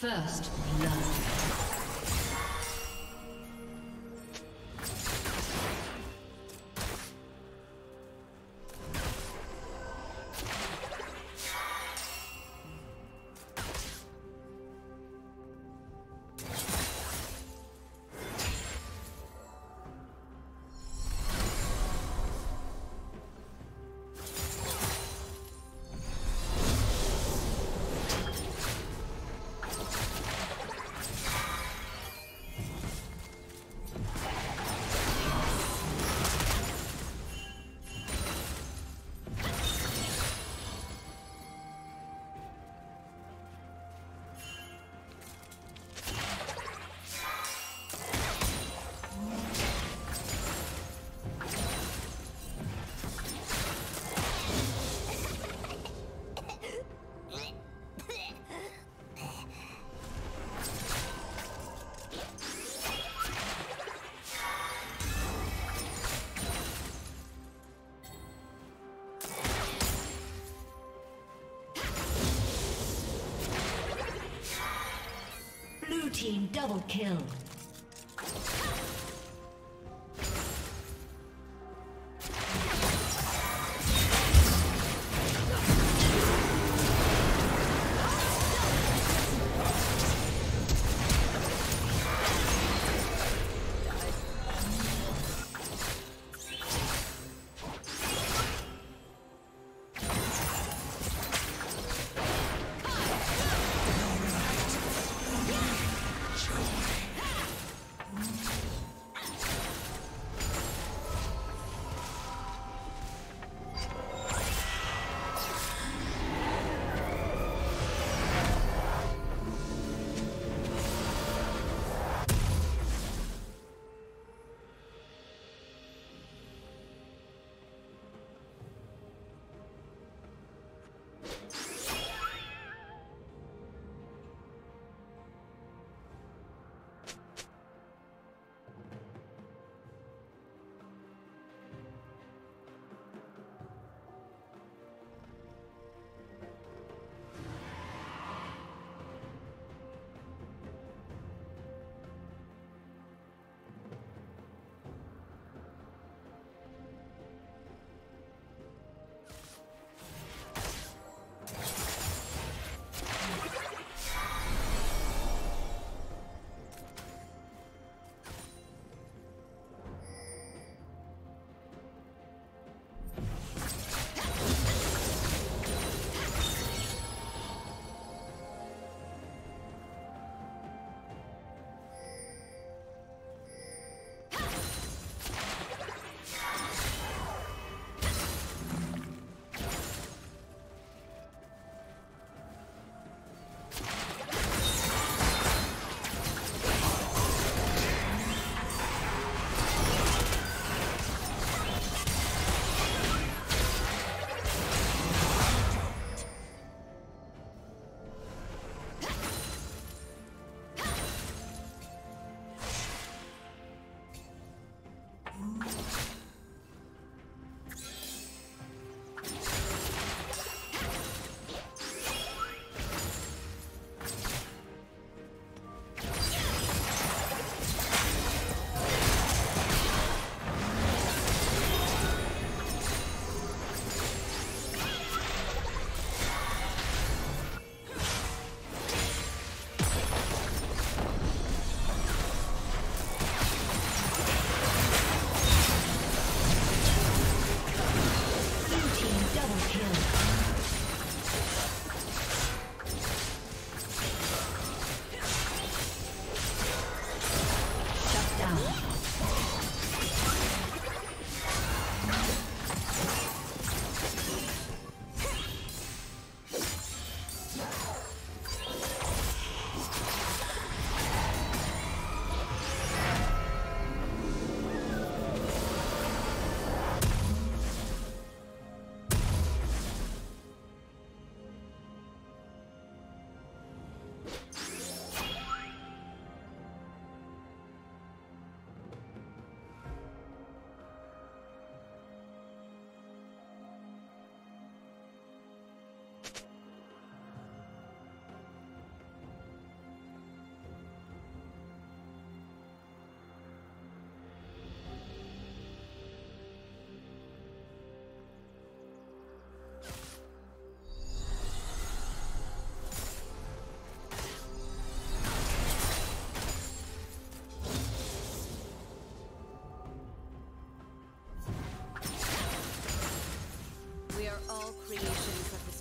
First blood. Double kill.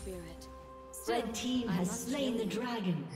Spirit. Red team has slain the dragon.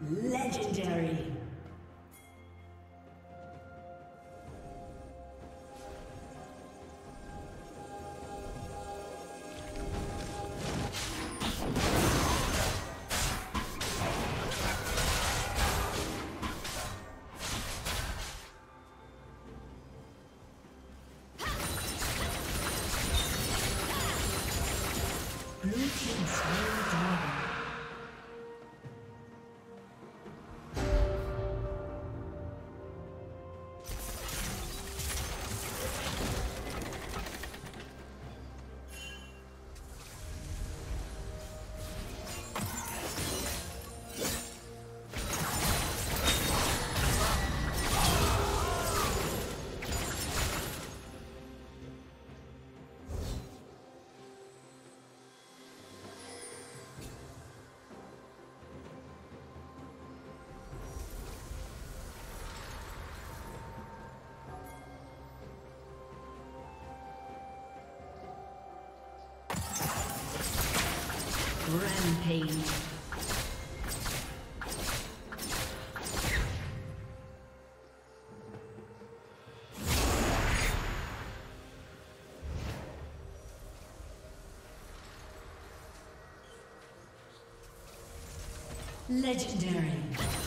Legendary. Blue team slain dragon. Rampage. Legendary.